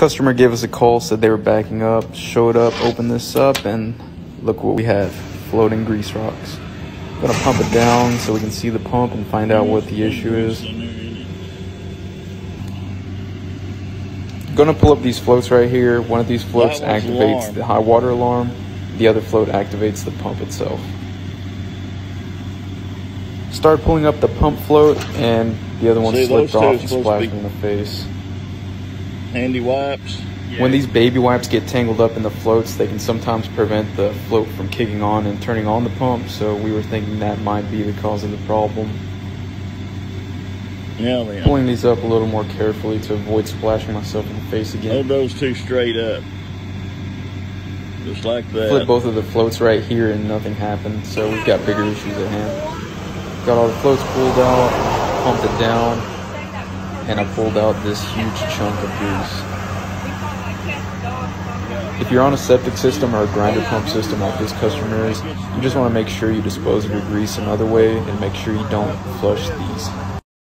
Customer gave us a call, said they were backing up, showed up, opened this up, and look what we have, floating grease rocks. Gonna pump it down so we can see the pump and find out what the issue is. Gonna pull up these floats right here. One of these floats activates alarm. the high water alarm. The other float activates the pump itself. Start pulling up the pump float and the other one See, slipped off and splashed in the face. Handy wipes. When these baby wipes get tangled up in the floats, they can sometimes prevent the float from kicking on and turning on the pump, so we were thinking that might be the cause of the problem. Yeah, then. Pulling these up a little more carefully to avoid splashing myself in the face Hold again. those two straight up. Just like that. Flip both of the floats right here and nothing happened, so we've got bigger issues at hand. Got all the floats pulled out, pumped it down, and I pulled out this huge chunk of grease. If you're on a septic system or a grinder pump system like this customer is, you just want to make sure you dispose of your grease another way and make sure you don't flush these